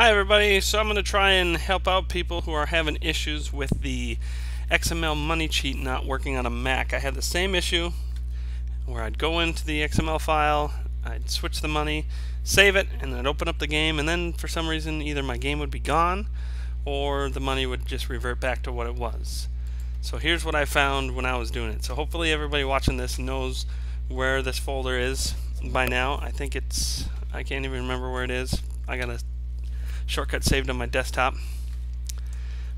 Hi everybody, so I'm going to try and help out people who are having issues with the XML money cheat not working on a Mac. I had the same issue where I'd go into the XML file, I'd switch the money, save it, and I'd open up the game, and then for some reason either my game would be gone or the money would just revert back to what it was. So here's what I found when I was doing it. So hopefully everybody watching this knows where this folder is by now. I think it's, I can't even remember where it is. I gotta shortcut saved on my desktop.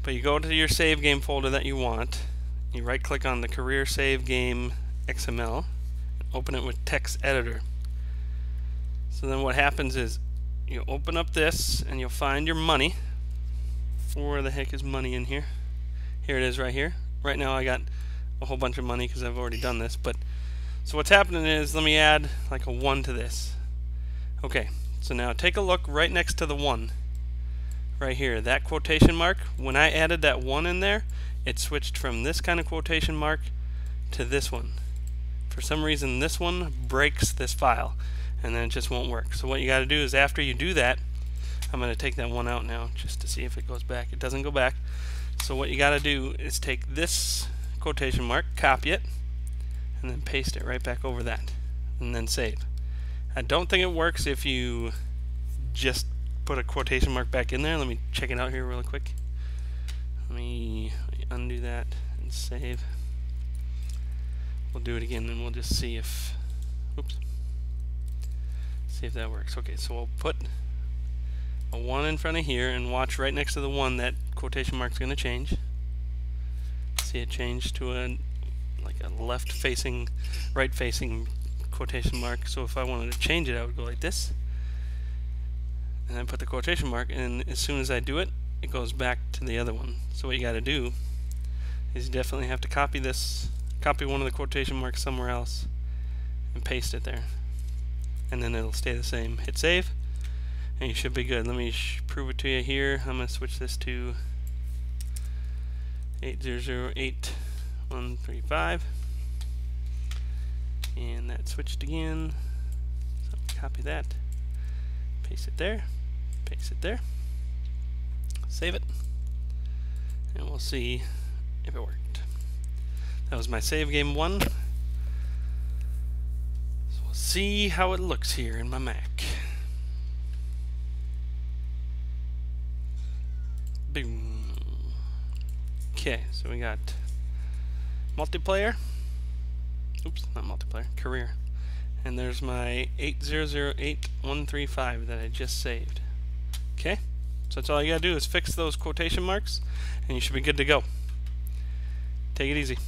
But you go to your save game folder that you want, you right click on the career save game XML, open it with text editor. So then what happens is you open up this and you'll find your money. Where the heck is money in here? Here it is right here. Right now I got a whole bunch of money because I've already done this. But So what's happening is, let me add like a 1 to this. Okay, so now take a look right next to the 1 right here, that quotation mark, when I added that one in there, it switched from this kind of quotation mark to this one. For some reason, this one breaks this file, and then it just won't work. So what you got to do is after you do that, I'm going to take that one out now just to see if it goes back. It doesn't go back. So what you got to do is take this quotation mark, copy it, and then paste it right back over that, and then save. I don't think it works if you just put a quotation mark back in there. Let me check it out here real quick. Let me, let me undo that and save. We'll do it again and we'll just see if, oops, see if that works. Okay, so we'll put a 1 in front of here and watch right next to the 1 that quotation mark's going to change. See it change to a like a left facing, right facing quotation mark. So if I wanted to change it, I would go like this and then put the quotation mark and as soon as I do it it goes back to the other one. So what you got to do is you definitely have to copy this copy one of the quotation marks somewhere else and paste it there. And then it'll stay the same. Hit save and you should be good. Let me prove it to you here. I'm to switch this to 8008135 and that switched again. So copy that paste it there paste it there, save it, and we'll see if it worked. That was my save game one. So we'll see how it looks here in my Mac. Boom. Okay, so we got multiplayer. Oops, not multiplayer, career. And there's my 8008135 that I just saved. So that's all you gotta do is fix those quotation marks and you should be good to go. Take it easy.